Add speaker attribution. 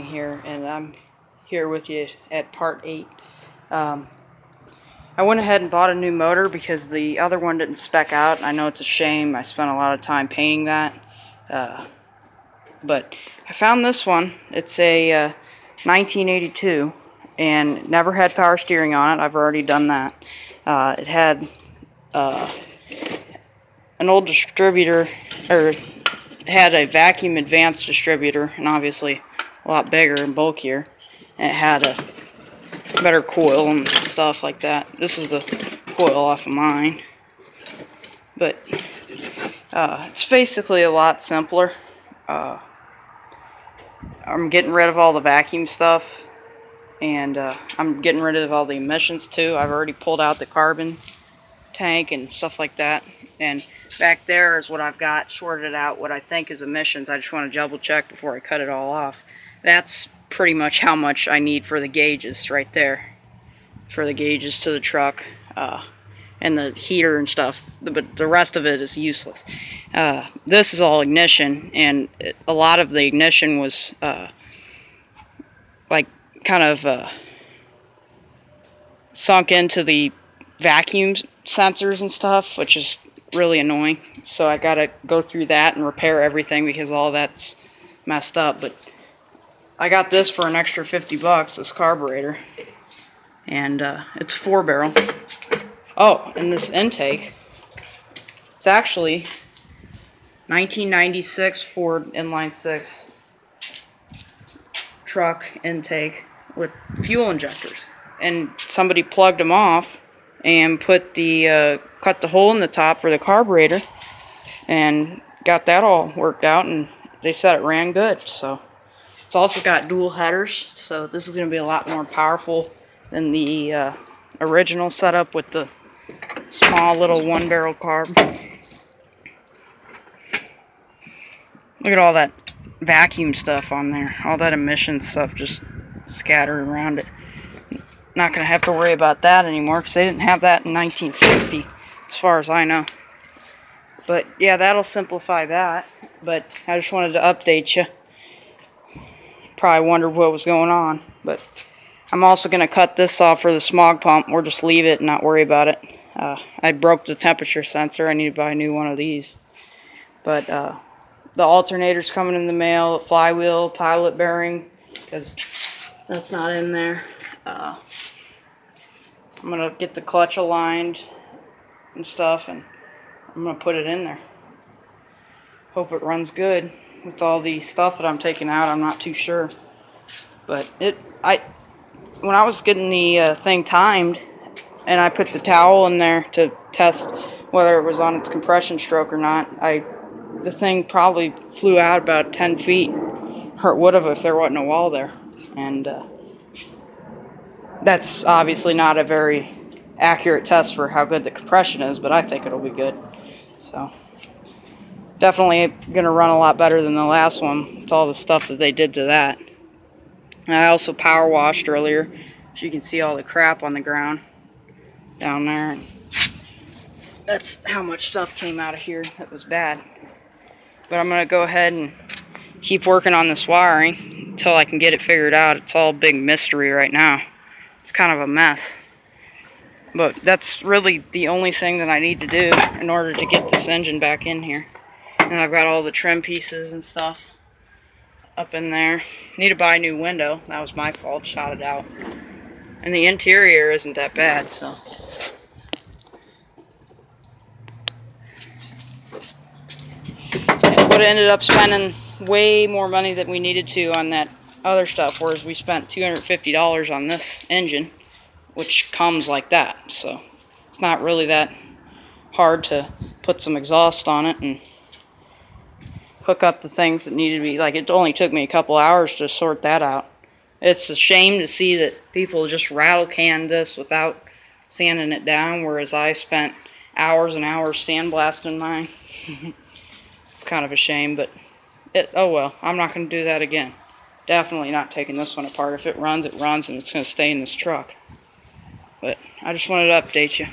Speaker 1: here and I'm here with you at part 8 um, I went ahead and bought a new motor because the other one didn't spec out I know it's a shame. I spent a lot of time painting that uh, but I found this one. It's a uh, 1982 and never had power steering on it. I've already done that. Uh, it had uh, an old distributor or had a vacuum advanced distributor and obviously a lot bigger and bulkier. And it had a better coil and stuff like that. This is the coil off of mine. But uh, it's basically a lot simpler. Uh, I'm getting rid of all the vacuum stuff. And uh, I'm getting rid of all the emissions too. I've already pulled out the carbon tank and stuff like that. And back there is what I've got sorted out what I think is emissions. I just want to double check before I cut it all off that's pretty much how much I need for the gauges right there for the gauges to the truck uh, and the heater and stuff but the rest of it is useless uh, this is all ignition and a lot of the ignition was uh, like kind of uh, sunk into the vacuum sensors and stuff which is really annoying. So I gotta go through that and repair everything because all that's messed up. But I got this for an extra 50 bucks, this carburetor. And uh, it's four barrel. Oh, and this intake, it's actually 1996 Ford inline six truck intake with fuel injectors. And somebody plugged them off and put the uh, cut the hole in the top for the carburetor and got that all worked out and they said it ran good so it's also got dual headers so this is going to be a lot more powerful than the uh, original setup with the small little one barrel carb look at all that vacuum stuff on there all that emission stuff just scattered around it not going to have to worry about that anymore because they didn't have that in 1960 as far as I know. But yeah, that'll simplify that. But I just wanted to update you. Probably wondered what was going on. But I'm also going to cut this off for the smog pump or just leave it and not worry about it. Uh, I broke the temperature sensor. I need to buy a new one of these. But uh, the alternator's coming in the mail, flywheel, pilot bearing, because that's not in there. Uh, I'm going to get the clutch aligned and stuff and I'm going to put it in there. Hope it runs good with all the stuff that I'm taking out. I'm not too sure. But it, I, when I was getting the uh, thing timed and I put the towel in there to test whether it was on its compression stroke or not, I, the thing probably flew out about 10 feet. It would have if there wasn't a wall there. And, uh, that's obviously not a very accurate test for how good the compression is, but I think it'll be good. So definitely going to run a lot better than the last one with all the stuff that they did to that. And I also power washed earlier, so you can see all the crap on the ground down there. That's how much stuff came out of here that was bad. But I'm going to go ahead and keep working on this wiring until I can get it figured out. It's all big mystery right now it's kind of a mess. But that's really the only thing that I need to do in order to get this engine back in here. And I've got all the trim pieces and stuff up in there. Need to buy a new window. That was my fault. Shot it out. And the interior isn't that bad, so. Would have ended up spending way more money than we needed to on that other stuff, whereas we spent $250 on this engine, which comes like that. So it's not really that hard to put some exhaust on it and hook up the things that need to be, like it only took me a couple hours to sort that out. It's a shame to see that people just rattle can this without sanding it down, whereas I spent hours and hours sandblasting mine. it's kind of a shame, but it, oh well, I'm not going to do that again definitely not taking this one apart. If it runs, it runs, and it's going to stay in this truck. But I just wanted to update you.